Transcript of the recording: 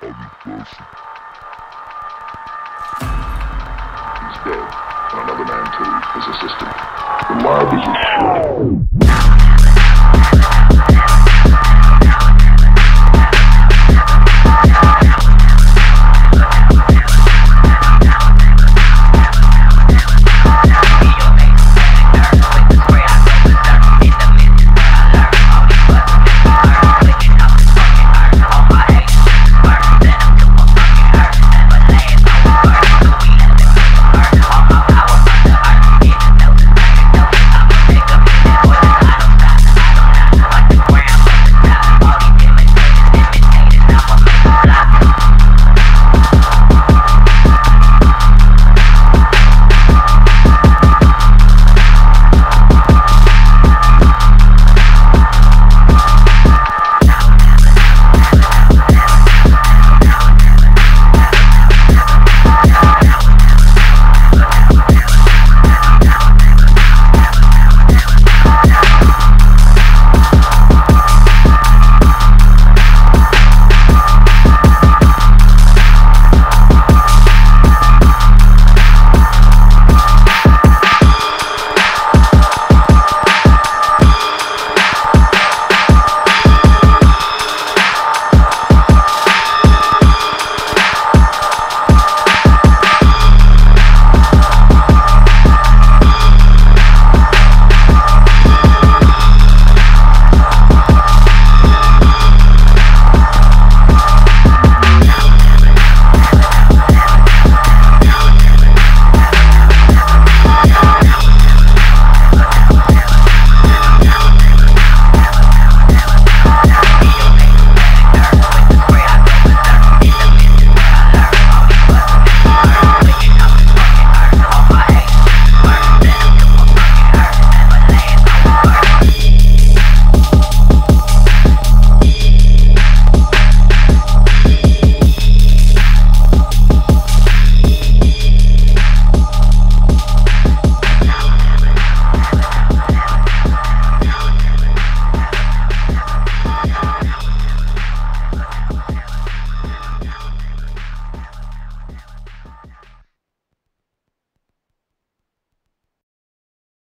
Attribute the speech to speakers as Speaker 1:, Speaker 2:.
Speaker 1: He's dead. And another man, too, his assistant. The mob is a show.